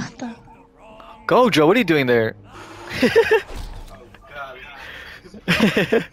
What the? Go, Joe. What are you doing there?